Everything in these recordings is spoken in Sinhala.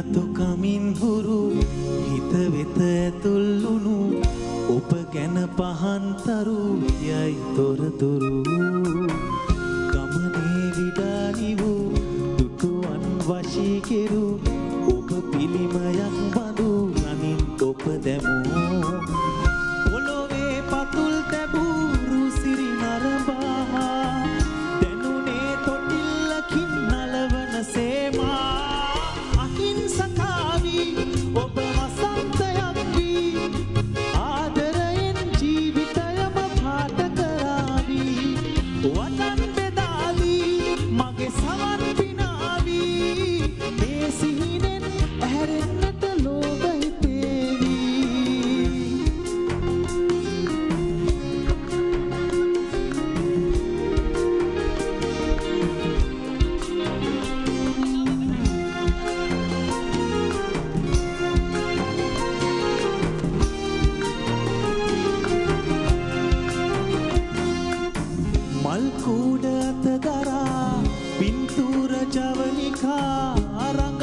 රතුකමින් හුරු හිත වෙත ඇතුල්ලුණු ඔබ ගැන පහන්තරු යයි තොරතුරු ගමනේ විඩානි වූ දුටුවන් වශී කෙරූ. මල් කූඩ අත දරා පින්තූර ජවනිකා අරන්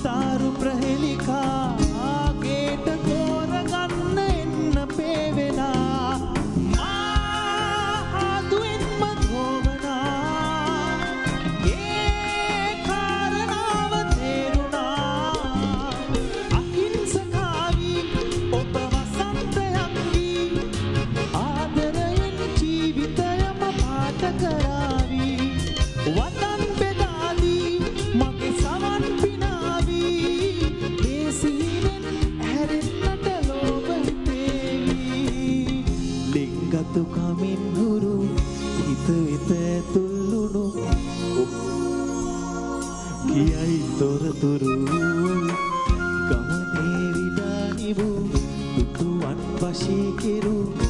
cantar o දුකමින් හුරු හිත වෙත තුල්ලුණු කියයි තොරතුරු ගමනේ විඩානිබු දුතුවන් වශී කෙරූ